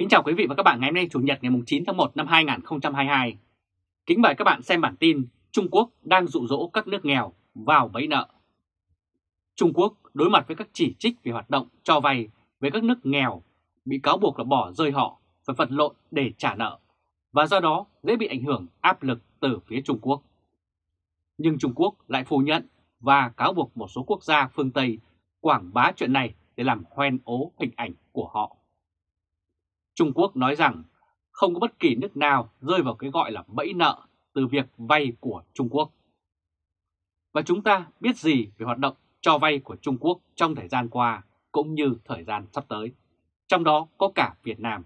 Kính chào quý vị và các bạn ngày hôm nay, Chủ nhật ngày 9 tháng 1 năm 2022. Kính mời các bạn xem bản tin Trung Quốc đang dụ dỗ các nước nghèo vào bẫy nợ. Trung Quốc đối mặt với các chỉ trích về hoạt động cho vay với các nước nghèo, bị cáo buộc là bỏ rơi họ phải vật lộn để trả nợ và do đó dễ bị ảnh hưởng áp lực từ phía Trung Quốc. Nhưng Trung Quốc lại phủ nhận và cáo buộc một số quốc gia phương Tây quảng bá chuyện này để làm hoen ố hình ảnh của họ. Trung Quốc nói rằng không có bất kỳ nước nào rơi vào cái gọi là bẫy nợ từ việc vay của Trung Quốc. Và chúng ta biết gì về hoạt động cho vay của Trung Quốc trong thời gian qua cũng như thời gian sắp tới, trong đó có cả Việt Nam.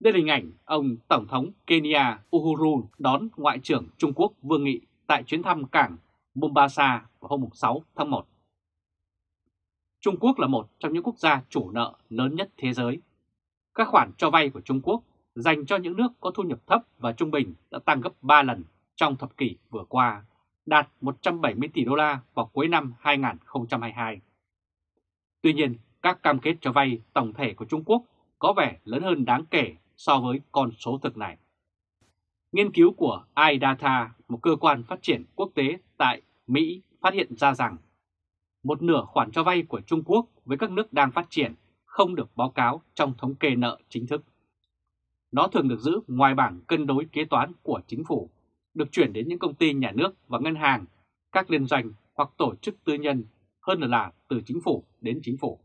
Đây là hình ảnh ông Tổng thống Kenya Uhuru đón Ngoại trưởng Trung Quốc Vương Nghị tại chuyến thăm cảng Mombasa vào hôm 6 tháng 1. Trung Quốc là một trong những quốc gia chủ nợ lớn nhất thế giới. Các khoản cho vay của Trung Quốc dành cho những nước có thu nhập thấp và trung bình đã tăng gấp 3 lần trong thập kỷ vừa qua, đạt 170 tỷ đô la vào cuối năm 2022. Tuy nhiên, các cam kết cho vay tổng thể của Trung Quốc có vẻ lớn hơn đáng kể so với con số thực này. Nghiên cứu của iData, một cơ quan phát triển quốc tế tại Mỹ, phát hiện ra rằng một nửa khoản cho vay của Trung Quốc với các nước đang phát triển không được báo cáo trong thống kê nợ chính thức. Nó thường được giữ ngoài bảng cân đối kế toán của chính phủ, được chuyển đến những công ty nhà nước và ngân hàng, các liên doanh hoặc tổ chức tư nhân hơn là từ chính phủ đến chính phủ.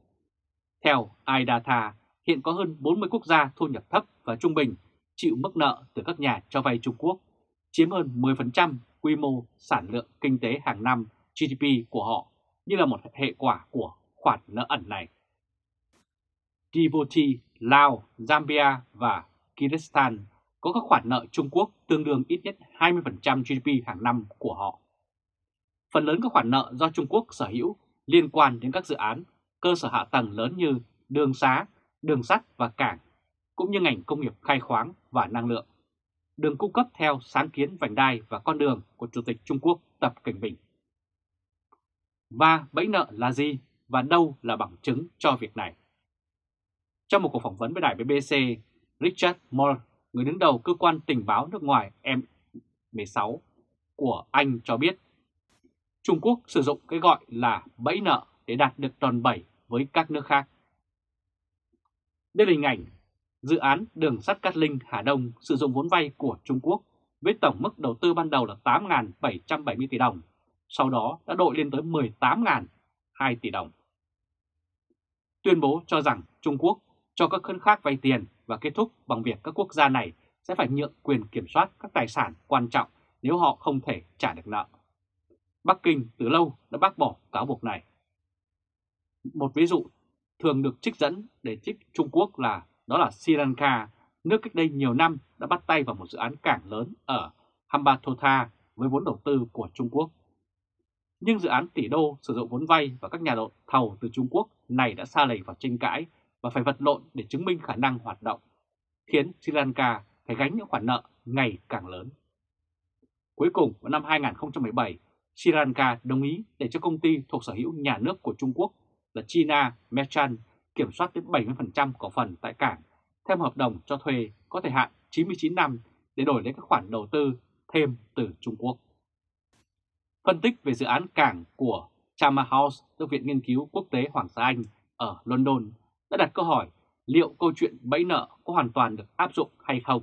Theo iData, hiện có hơn 40 quốc gia thu nhập thấp và trung bình chịu mức nợ từ các nhà cho vay Trung Quốc, chiếm hơn 10% quy mô sản lượng kinh tế hàng năm GDP của họ như là một hệ quả của khoản nợ ẩn này. Djibouti, Lào, Zambia và Kyrgyzstan có các khoản nợ Trung Quốc tương đương ít nhất 20% GDP hàng năm của họ. Phần lớn các khoản nợ do Trung Quốc sở hữu liên quan đến các dự án cơ sở hạ tầng lớn như đường xá, đường sắt và cảng, cũng như ngành công nghiệp khai khoáng và năng lượng. Đường cung cấp theo sáng kiến vành đai và con đường của Chủ tịch Trung Quốc Tập Cảnh Bình. Và bẫy nợ là gì và đâu là bằng chứng cho việc này? Trong một cuộc phỏng vấn với đài BBC, Richard Moore, người đứng đầu cơ quan tình báo nước ngoài M16 của Anh cho biết Trung Quốc sử dụng cái gọi là bẫy nợ để đạt được đòn bẩy với các nước khác. Đây là hình ảnh dự án đường sắt Cát Linh Hà Đông sử dụng vốn vay của Trung Quốc với tổng mức đầu tư ban đầu là 8.770 tỷ đồng, sau đó đã đội lên tới 18.002 tỷ đồng. Tuyên bố cho rằng Trung Quốc cho các nước khác vay tiền và kết thúc bằng việc các quốc gia này sẽ phải nhượng quyền kiểm soát các tài sản quan trọng nếu họ không thể trả được nợ. Bắc Kinh từ lâu đã bác bỏ cáo buộc này. Một ví dụ thường được trích dẫn để trích Trung Quốc là đó là Sri Lanka, nước cách đây nhiều năm đã bắt tay vào một dự án cảng lớn ở Hambantota với vốn đầu tư của Trung Quốc. Nhưng dự án tỷ đô sử dụng vốn vay và các nhà đầu thầu từ Trung Quốc này đã xa lầy vào tranh cãi và phải vật lộn để chứng minh khả năng hoạt động, khiến Sri Lanka phải gánh những khoản nợ ngày càng lớn. Cuối cùng vào năm 2017, Sri Lanka đồng ý để cho công ty thuộc sở hữu nhà nước của Trung Quốc là China Merchant kiểm soát đến 70% cổ phần tại cảng theo hợp đồng cho thuê có thời hạn 99 năm để đổi lấy các khoản đầu tư thêm từ Trung Quốc. Phân tích về dự án cảng của Chama House được Viện Nghiên cứu Quốc tế Hoàng gia Anh ở London đã đặt câu hỏi liệu câu chuyện bẫy nợ có hoàn toàn được áp dụng hay không.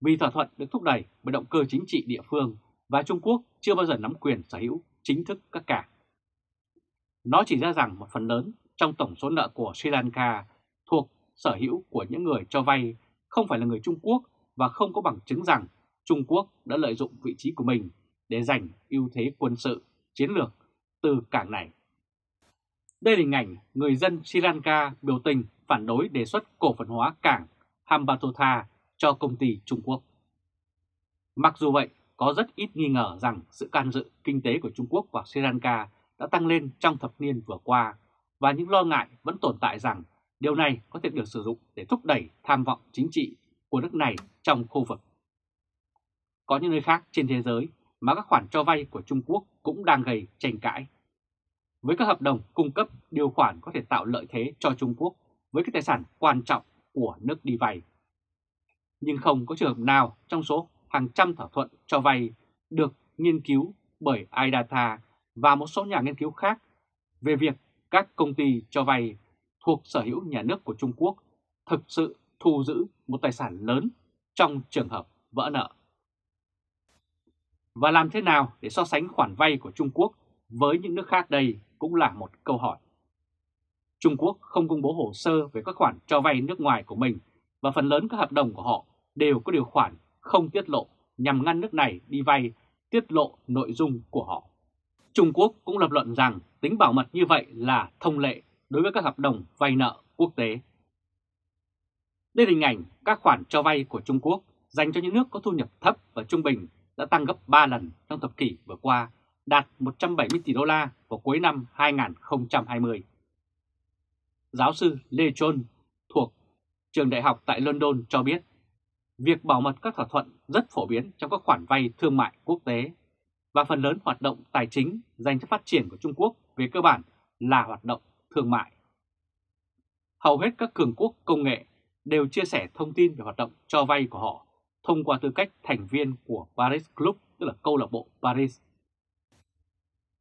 Vì thỏa thuận được thúc đẩy bởi động cơ chính trị địa phương và Trung Quốc chưa bao giờ nắm quyền sở hữu chính thức các cảng. Nó chỉ ra rằng một phần lớn trong tổng số nợ của Sri Lanka thuộc sở hữu của những người cho vay không phải là người Trung Quốc và không có bằng chứng rằng Trung Quốc đã lợi dụng vị trí của mình để giành ưu thế quân sự, chiến lược từ cảng này. Đây là hình ảnh người dân Sri Lanka biểu tình phản đối đề xuất cổ phần hóa cảng Hambantota cho công ty Trung Quốc. Mặc dù vậy, có rất ít nghi ngờ rằng sự can dự kinh tế của Trung Quốc vào Sri Lanka đã tăng lên trong thập niên vừa qua và những lo ngại vẫn tồn tại rằng điều này có thể được sử dụng để thúc đẩy tham vọng chính trị của nước này trong khu vực. Có những nơi khác trên thế giới mà các khoản cho vay của Trung Quốc cũng đang gây tranh cãi. Với các hợp đồng cung cấp điều khoản có thể tạo lợi thế cho Trung Quốc với các tài sản quan trọng của nước đi vay. Nhưng không có trường hợp nào trong số hàng trăm thỏa thuận cho vay được nghiên cứu bởi iData và một số nhà nghiên cứu khác về việc các công ty cho vay thuộc sở hữu nhà nước của Trung Quốc thực sự thu giữ một tài sản lớn trong trường hợp vỡ nợ. Và làm thế nào để so sánh khoản vay của Trung Quốc với những nước khác đây cũng là một câu hỏi. Trung Quốc không công bố hồ sơ về các khoản cho vay nước ngoài của mình và phần lớn các hợp đồng của họ đều có điều khoản không tiết lộ nhằm ngăn nước này đi vay tiết lộ nội dung của họ. Trung Quốc cũng lập luận rằng tính bảo mật như vậy là thông lệ đối với các hợp đồng vay nợ quốc tế. Đây là hình ảnh các khoản cho vay của Trung Quốc dành cho những nước có thu nhập thấp và trung bình đã tăng gấp 3 lần trong thập kỷ vừa qua, đạt 170 tỷ đô la vào cuối năm 2020. Giáo sư Lê Chôn thuộc trường đại học tại London cho biết, việc bảo mật các thỏa thuận rất phổ biến trong các khoản vay thương mại quốc tế và phần lớn hoạt động tài chính dành cho phát triển của Trung Quốc về cơ bản là hoạt động thương mại. Hầu hết các cường quốc công nghệ đều chia sẻ thông tin về hoạt động cho vay của họ thông qua tư cách thành viên của Paris Club, tức là câu lạc bộ Paris.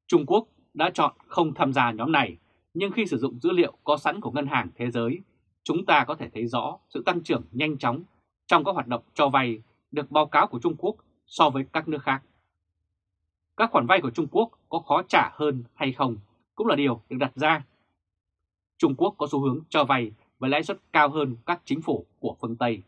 Trung Quốc đã chọn không tham gia nhóm này, nhưng khi sử dụng dữ liệu có sẵn của Ngân hàng Thế giới, chúng ta có thể thấy rõ sự tăng trưởng nhanh chóng trong các hoạt động cho vay được báo cáo của Trung Quốc so với các nước khác. Các khoản vay của Trung Quốc có khó trả hơn hay không cũng là điều được đặt ra. Trung Quốc có xu hướng cho vay với lãi suất cao hơn các chính phủ của phương Tây.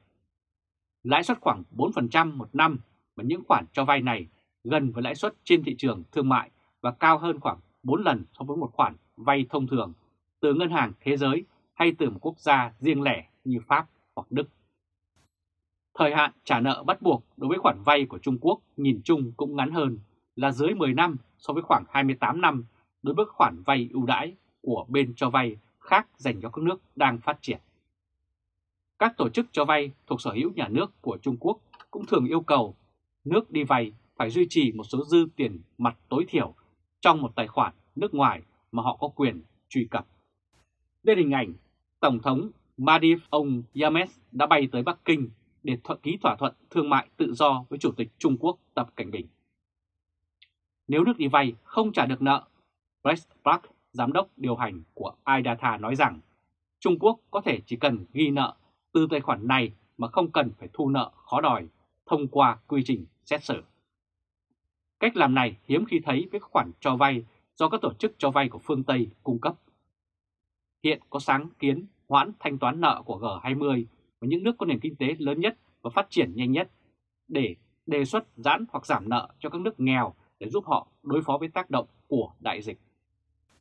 Lãi suất khoảng 4% một năm và những khoản cho vay này gần với lãi suất trên thị trường thương mại và cao hơn khoảng 4 lần so với một khoản vay thông thường từ ngân hàng thế giới hay từ một quốc gia riêng lẻ như Pháp hoặc Đức. Thời hạn trả nợ bắt buộc đối với khoản vay của Trung Quốc nhìn chung cũng ngắn hơn là dưới 10 năm so với khoảng 28 năm đối với khoản vay ưu đãi của bên cho vay khác dành cho các nước đang phát triển. Các tổ chức cho vay thuộc sở hữu nhà nước của Trung Quốc cũng thường yêu cầu nước đi vay phải duy trì một số dư tiền mặt tối thiểu trong một tài khoản nước ngoài mà họ có quyền truy cập. Đây là hình ảnh Tổng thống Maldives ông Yames đã bay tới Bắc Kinh để thuận ký thỏa thuận thương mại tự do với Chủ tịch Trung Quốc Tập Cảnh Bình. Nếu nước đi vay không trả được nợ, Brett Park, giám đốc điều hành của iData nói rằng Trung Quốc có thể chỉ cần ghi nợ từ tài khoản này mà không cần phải thu nợ khó đòi thông qua quy trình xét xử. Cách làm này hiếm khi thấy với khoản cho vay do các tổ chức cho vay của phương Tây cung cấp. Hiện có sáng kiến hoãn thanh toán nợ của G20 và những nước có nền kinh tế lớn nhất và phát triển nhanh nhất để đề xuất giãn hoặc giảm nợ cho các nước nghèo để giúp họ đối phó với tác động của đại dịch.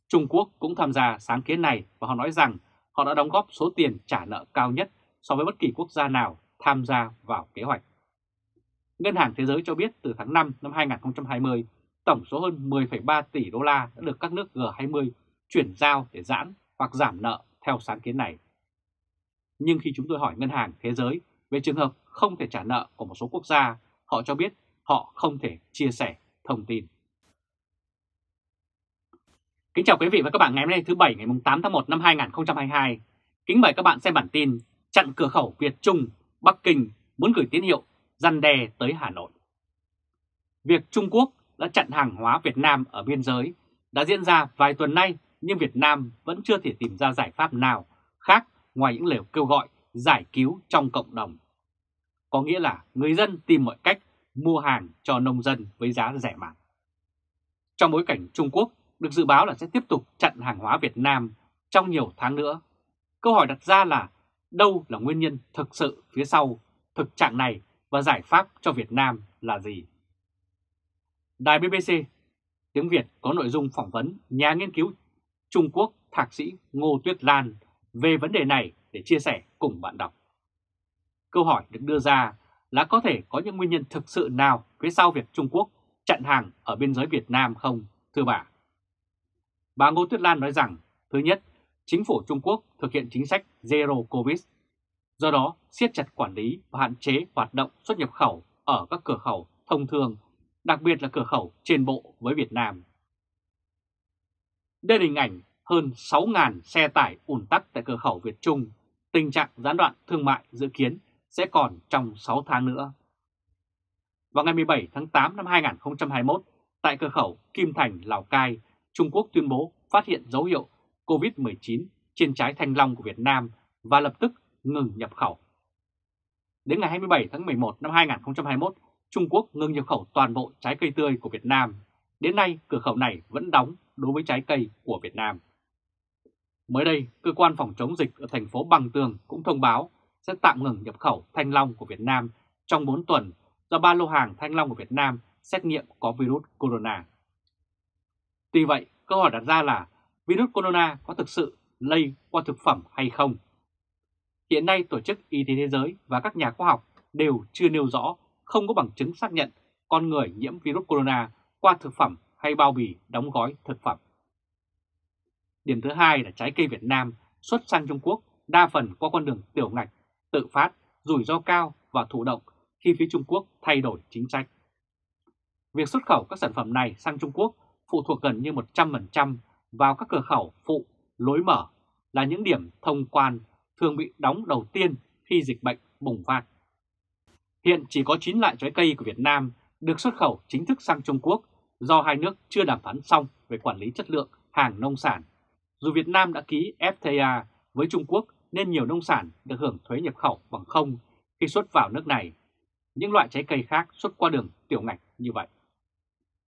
Trung Quốc cũng tham gia sáng kiến này và họ nói rằng họ đã đóng góp số tiền trả nợ cao nhất so với bất kỳ quốc gia nào tham gia vào kế hoạch. Ngân hàng Thế giới cho biết từ tháng 5 năm 2020, tổng số hơn 10,3 tỷ đô la đã được các nước G20 chuyển giao để giãn hoặc giảm nợ theo sáng kiến này. Nhưng khi chúng tôi hỏi Ngân hàng Thế giới về trường hợp không thể trả nợ của một số quốc gia, họ cho biết họ không thể chia sẻ thông tin. Kính chào quý vị và các bạn ngày hôm nay thứ Bảy ngày 8 tháng 1 năm 2022. Kính mời các bạn xem bản tin chặn cửa khẩu Việt Trung, Bắc Kinh muốn gửi tín hiệu răn đe tới Hà Nội. Việc Trung Quốc đã chặn hàng hóa Việt Nam ở biên giới đã diễn ra vài tuần nay nhưng Việt Nam vẫn chưa thể tìm ra giải pháp nào khác ngoài những lời kêu gọi giải cứu trong cộng đồng. Có nghĩa là người dân tìm mọi cách mua hàng cho nông dân với giá rẻ mạt. Trong bối cảnh Trung Quốc được dự báo là sẽ tiếp tục chặn hàng hóa Việt Nam trong nhiều tháng nữa, câu hỏi đặt ra là đâu là nguyên nhân thực sự phía sau thực trạng này và giải pháp cho Việt Nam là gì? Đài BBC tiếng Việt có nội dung phỏng vấn nhà nghiên cứu Trung Quốc Thạc sĩ Ngô Tuyết Lan về vấn đề này để chia sẻ cùng bạn đọc. Câu hỏi được đưa ra là có thể có những nguyên nhân thực sự nào phía sau việc Trung Quốc chặn hàng ở biên giới Việt Nam không, thưa bà? Bà Ngô Tuyết Lan nói rằng, thứ nhất, chính phủ Trung Quốc thực hiện chính sách Zero Covid, do đó siết chặt quản lý và hạn chế hoạt động xuất nhập khẩu ở các cửa khẩu thông thường, đặc biệt là cửa khẩu trên bộ với Việt Nam. Đây là hình ảnh hơn 6.000 xe tải ùn tắc tại cửa khẩu Việt Trung, tình trạng gián đoạn thương mại dự kiến sẽ còn trong 6 tháng nữa. Vào ngày 17 tháng 8 năm 2021, tại cửa khẩu Kim Thành, Lào Cai, Trung Quốc tuyên bố phát hiện dấu hiệu COVID-19 trên trái thanh long của Việt Nam và lập tức ngừng nhập khẩu. Đến ngày 27 tháng 11 năm 2021, Trung Quốc ngừng nhập khẩu toàn bộ trái cây tươi của Việt Nam. Đến nay, cửa khẩu này vẫn đóng đối với trái cây của Việt Nam. Mới đây, cơ quan phòng chống dịch ở thành phố Bằng Tường cũng thông báo sẽ tạm ngừng nhập khẩu thanh long của Việt Nam trong 4 tuần do ba lô hàng thanh long của Việt Nam xét nghiệm có virus corona. Tuy vậy, câu hỏi đặt ra là virus corona có thực sự lây qua thực phẩm hay không? Hiện nay Tổ chức Y tế Thế giới và các nhà khoa học đều chưa nêu rõ không có bằng chứng xác nhận con người nhiễm virus corona qua thực phẩm hay bao bì đóng gói thực phẩm. Điểm thứ hai là trái cây Việt Nam xuất sang Trung Quốc đa phần qua con đường tiểu ngạch, tự phát, rủi ro cao và thụ động khi phía Trung Quốc thay đổi chính sách. Việc xuất khẩu các sản phẩm này sang Trung Quốc phụ thuộc gần như 100% vào các cửa khẩu phụ, lối mở là những điểm thông quan thường bị đóng đầu tiên khi dịch bệnh bùng phát. Hiện chỉ có 9 loại trái cây của Việt Nam được xuất khẩu chính thức sang Trung Quốc do hai nước chưa đàm phán xong về quản lý chất lượng hàng nông sản. Dù Việt Nam đã ký FTA với Trung Quốc nên nhiều nông sản được hưởng thuế nhập khẩu bằng không khi xuất vào nước này. Những loại trái cây khác xuất qua đường tiểu ngạch như vậy.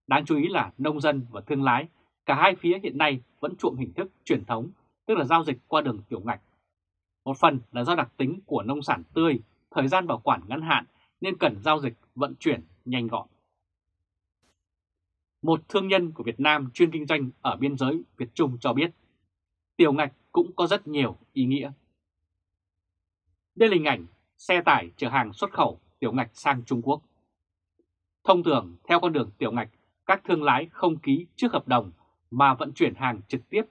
Đáng chú ý là nông dân và thương lái, cả hai phía hiện nay vẫn chuộng hình thức truyền thống, tức là giao dịch qua đường tiểu ngạch. Một phần là do đặc tính của nông sản tươi, thời gian bảo quản ngắn hạn nên cần giao dịch vận chuyển nhanh gọn. Một thương nhân của Việt Nam chuyên kinh doanh ở biên giới Việt Trung cho biết, tiểu ngạch cũng có rất nhiều ý nghĩa. Đây là hình ảnh xe tải chở hàng xuất khẩu tiểu ngạch sang Trung Quốc. Thông thường, theo con đường tiểu ngạch, các thương lái không ký trước hợp đồng mà vận chuyển hàng trực tiếp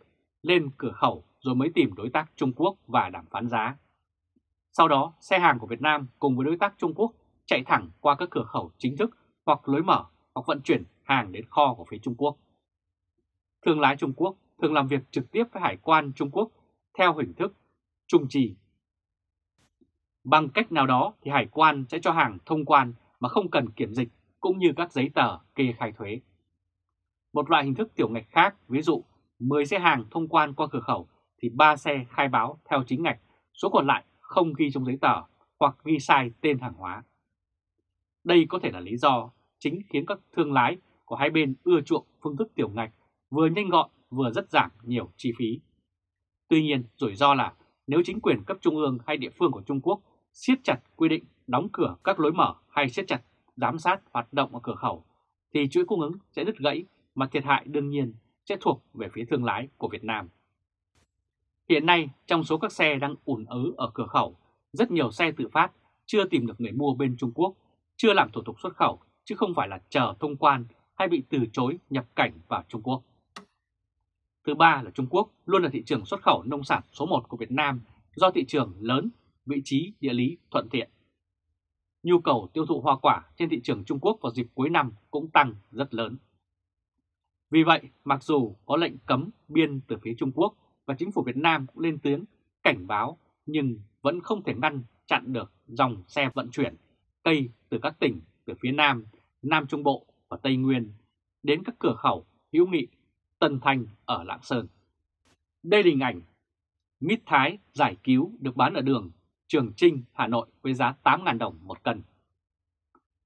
lên cửa khẩu rồi mới tìm đối tác Trung Quốc và đàm phán giá. Sau đó, xe hàng của Việt Nam cùng với đối tác Trung Quốc chạy thẳng qua các cửa khẩu chính thức hoặc lối mở hoặc vận chuyển hàng đến kho của phía Trung Quốc. Thương lái Trung Quốc thường làm việc trực tiếp với Hải quan Trung Quốc theo hình thức trung trì. Bằng cách nào đó thì Hải quan sẽ cho hàng thông quan mà không cần kiểm dịch cũng như các giấy tờ kê khai thuế. Một loại hình thức tiểu ngạch khác, ví dụ 10 xe hàng thông quan qua cửa khẩu thì 3 xe khai báo theo chính ngạch, số còn lại không ghi trong giấy tờ hoặc ghi sai tên hàng hóa. Đây có thể là lý do chính khiến các thương lái của hai bên ưa chuộng phương thức tiểu ngạch vừa nhanh gọn vừa rất giảm nhiều chi phí. Tuy nhiên, rủi ro là nếu chính quyền cấp trung ương hay địa phương của Trung Quốc siết chặt quy định đóng cửa các lối mở hay siết chặt giám sát hoạt động ở cửa khẩu, thì chuỗi cung ứng sẽ đứt gãy mà thiệt hại đương nhiên sẽ thuộc về phía thương lái của Việt Nam. Hiện nay, trong số các xe đang ủn ứ ở cửa khẩu, rất nhiều xe tự phát chưa tìm được người mua bên Trung Quốc, chưa làm thủ tục xuất khẩu, chứ không phải là chờ thông quan hay bị từ chối nhập cảnh vào Trung Quốc. Thứ ba là Trung Quốc luôn là thị trường xuất khẩu nông sản số 1 của Việt Nam do thị trường lớn, vị trí địa lý thuận tiện. Nhu cầu tiêu thụ hoa quả trên thị trường Trung Quốc vào dịp cuối năm cũng tăng rất lớn. Vì vậy, mặc dù có lệnh cấm biên từ phía Trung Quốc và chính phủ Việt Nam cũng lên tiếng cảnh báo nhưng vẫn không thể ngăn chặn được dòng xe vận chuyển cây từ các tỉnh từ phía Nam, Nam Trung Bộ và Tây Nguyên đến các cửa khẩu hữu nghị Tân Thanh ở Lạng Sơn. Đây là hình ảnh mít thái giải cứu được bán ở đường Trường Trinh, Hà Nội với giá 8.000 đồng một cân.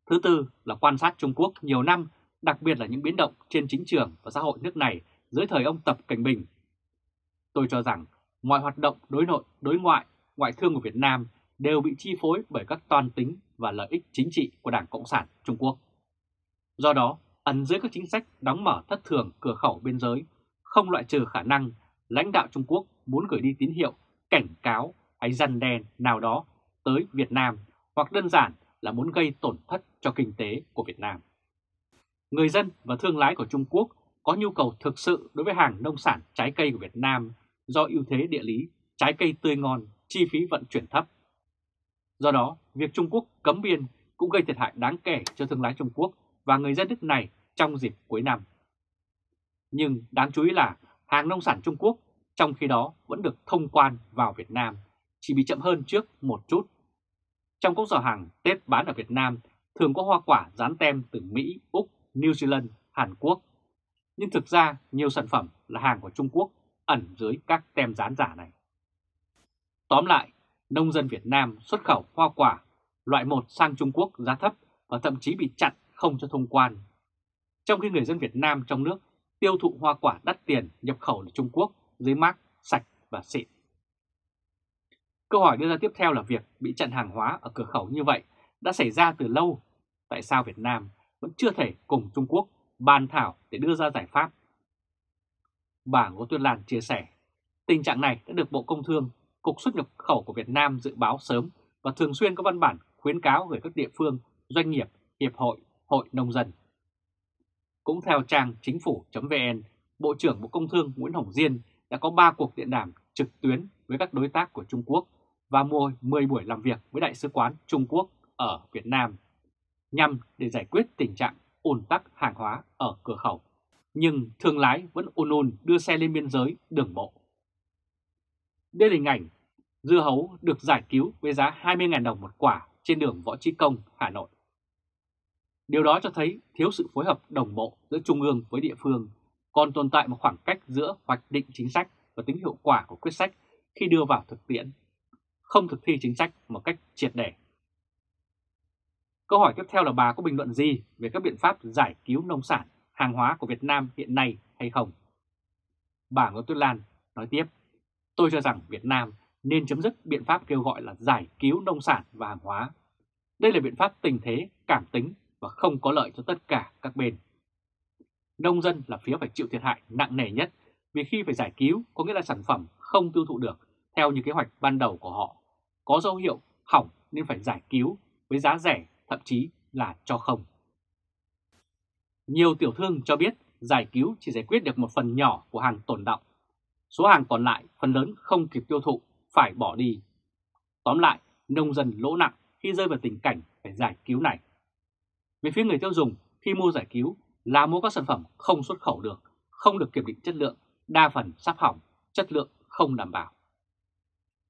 Thứ tư là quan sát Trung Quốc nhiều năm, đặc biệt là những biến động trên chính trường và xã hội nước này dưới thời ông Tập Cảnh Bình. Tôi cho rằng mọi hoạt động đối nội, đối ngoại, ngoại thương của Việt Nam đều bị chi phối bởi các toàn tính và lợi ích chính trị của Đảng Cộng sản Trung Quốc. Do đó, ẩn dưới các chính sách đóng mở thất thường cửa khẩu biên giới, không loại trừ khả năng lãnh đạo Trung Quốc muốn gửi đi tín hiệu cảnh cáo hay răn đen nào đó tới Việt Nam hoặc đơn giản là muốn gây tổn thất cho kinh tế của Việt Nam. Người dân và thương lái của Trung Quốc có nhu cầu thực sự đối với hàng nông sản trái cây của Việt Nam do ưu thế địa lý, trái cây tươi ngon, chi phí vận chuyển thấp. Do đó, việc Trung Quốc cấm biên cũng gây thiệt hại đáng kể cho thương lái Trung Quốc và người dân nước này trong dịp cuối năm. Nhưng đáng chú ý là hàng nông sản Trung Quốc trong khi đó vẫn được thông quan vào Việt Nam, chỉ bị chậm hơn trước một chút. Trong các giỏ hàng Tết bán ở Việt Nam thường có hoa quả dán tem từ Mỹ, Úc, New Zealand, Hàn Quốc. Nhưng thực ra nhiều sản phẩm là hàng của Trung Quốc ẩn dưới các tem dán giả này. Tóm lại, nông dân Việt Nam xuất khẩu hoa quả loại 1 sang Trung Quốc giá thấp và thậm chí bị chặn không cho thông quan. Trong khi người dân Việt Nam trong nước tiêu thụ hoa quả đắt tiền nhập khẩu từ Trung Quốc dưới mác sạch và xịn. Câu hỏi đưa ra tiếp theo là việc bị chặn hàng hóa ở cửa khẩu như vậy đã xảy ra từ lâu. Tại sao Việt Nam vẫn chưa thể cùng Trung Quốc bàn thảo để đưa ra giải pháp? Bà Ngô Tuyết Lan chia sẻ, tình trạng này đã được Bộ Công Thương, Cục xuất nhập khẩu của Việt Nam dự báo sớm và thường xuyên có văn bản khuyến cáo gửi các địa phương, doanh nghiệp, hiệp hội, hội nông dân. Cũng theo trang chính phủ.vn, Bộ trưởng Bộ Công Thương Nguyễn Hồng Diên đã có 3 cuộc điện đàm trực tuyến với các đối tác của Trung Quốc và mua 10 buổi làm việc với Đại sứ quán Trung Quốc ở Việt Nam nhằm để giải quyết tình trạng ùn tắc hàng hóa ở cửa khẩu. Nhưng thương lái vẫn ồn ồn đưa xe lên biên giới đường bộ. Đây là hình ảnh dưa hấu được giải cứu với giá 20.000 đồng một quả trên đường Võ Trí Công, Hà Nội. Điều đó cho thấy thiếu sự phối hợp đồng bộ giữa Trung ương với địa phương, còn tồn tại một khoảng cách giữa hoạch định chính sách và tính hiệu quả của quyết sách khi đưa vào thực tiễn, không thực thi chính sách một cách triệt để. Câu hỏi tiếp theo là bà có bình luận gì về các biện pháp giải cứu nông sản, hàng hóa của Việt Nam hiện nay hay không? Bà Ngô Tuyết Lan nói tiếp, tôi cho rằng Việt Nam nên chấm dứt biện pháp kêu gọi là giải cứu nông sản và hàng hóa. Đây là biện pháp tình thế, cảm tính và không có lợi cho tất cả các bên. Nông dân là phía phải chịu thiệt hại nặng nề nhất vì khi phải giải cứu có nghĩa là sản phẩm không tiêu thụ được theo như kế hoạch ban đầu của họ. Có dấu hiệu hỏng nên phải giải cứu với giá rẻ thậm chí là cho không. Nhiều tiểu thương cho biết giải cứu chỉ giải quyết được một phần nhỏ của hàng tồn động. Số hàng còn lại phần lớn không kịp tiêu thụ phải bỏ đi. Tóm lại, nông dân lỗ nặng khi rơi vào tình cảnh phải giải cứu này. Về phía người tiêu dùng, khi mua giải cứu là mua các sản phẩm không xuất khẩu được, không được kiểm định chất lượng, đa phần sắp hỏng, chất lượng không đảm bảo.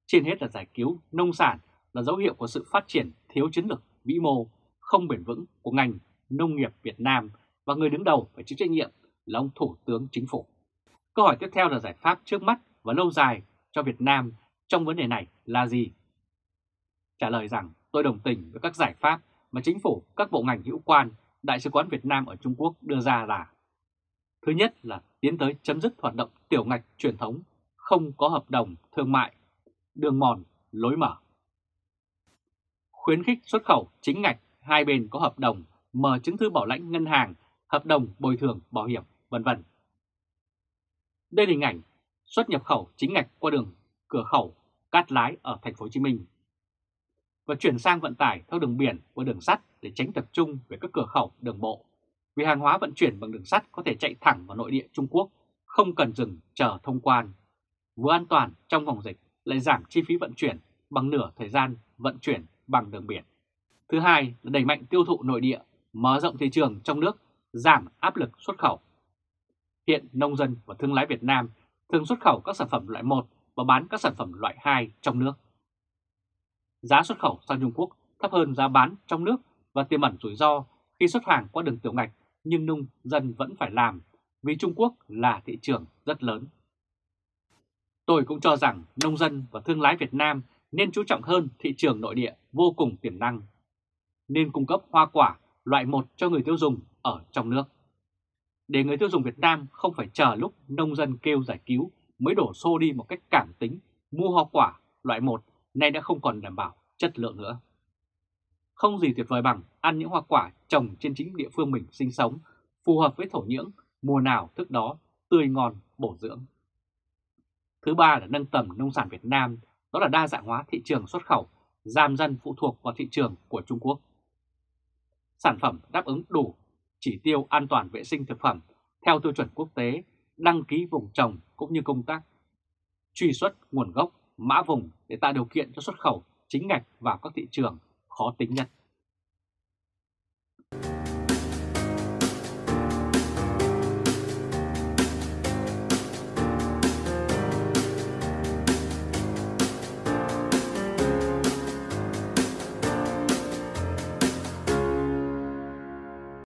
Trên hết là giải cứu nông sản là dấu hiệu của sự phát triển thiếu chiến lược vĩ mô, không bền vững của ngành nông nghiệp Việt Nam và người đứng đầu phải chịu trách nhiệm là ông Thủ tướng Chính phủ. Câu hỏi tiếp theo là giải pháp trước mắt và lâu dài cho Việt Nam trong vấn đề này là gì? Trả lời rằng tôi đồng tình với các giải pháp mà chính phủ, các bộ ngành hữu quan, Đại sứ quán Việt Nam ở Trung Quốc đưa ra là Thứ nhất là tiến tới chấm dứt hoạt động tiểu ngạch truyền thống, không có hợp đồng thương mại, đường mòn, lối mở. Khuyến khích xuất khẩu chính ngạch, hai bên có hợp đồng, mở chứng thư bảo lãnh ngân hàng, hợp đồng bồi thường bảo hiểm, vân vân. Đây là hình ảnh xuất nhập khẩu chính ngạch qua đường cửa khẩu Cát Lái ở thành phố Hồ Chí Minh và chuyển sang vận tải theo đường biển và đường sắt để tránh tập trung về các cửa khẩu đường bộ. Vì hàng hóa vận chuyển bằng đường sắt có thể chạy thẳng vào nội địa Trung Quốc, không cần dừng chờ thông quan. Vừa an toàn trong vòng dịch lại giảm chi phí vận chuyển bằng nửa thời gian vận chuyển bằng đường biển. Thứ hai là đẩy mạnh tiêu thụ nội địa, mở rộng thị trường trong nước, giảm áp lực xuất khẩu. Hiện nông dân và thương lái Việt Nam thường xuất khẩu các sản phẩm loại 1 và bán các sản phẩm loại 2 trong nước. Giá xuất khẩu sang Trung Quốc thấp hơn giá bán trong nước và tiềm ẩn rủi ro khi xuất hàng qua đường tiểu ngạch nhưng nông dân vẫn phải làm vì Trung Quốc là thị trường rất lớn. Tôi cũng cho rằng nông dân và thương lái Việt Nam nên chú trọng hơn thị trường nội địa vô cùng tiềm năng, nên cung cấp hoa quả loại một cho người tiêu dùng ở trong nước. Để người tiêu dùng Việt Nam không phải chờ lúc nông dân kêu giải cứu mới đổ xô đi một cách cảm tính mua hoa quả loại một nay đã không còn đảm bảo chất lượng nữa. Không gì tuyệt vời bằng ăn những hoa quả trồng trên chính địa phương mình sinh sống, phù hợp với thổ nhưỡng, mùa nào thức đó, tươi ngon, bổ dưỡng. Thứ ba là nâng tầm nông sản Việt Nam, đó là đa dạng hóa thị trường xuất khẩu, giảm dần phụ thuộc vào thị trường của Trung Quốc. Sản phẩm đáp ứng đủ chỉ tiêu an toàn vệ sinh thực phẩm theo tiêu chuẩn quốc tế, đăng ký vùng trồng cũng như công tác truy xuất nguồn gốc, mã vùng để tạo điều kiện cho xuất khẩu chính ngạch vào các thị trường khó tính nhất.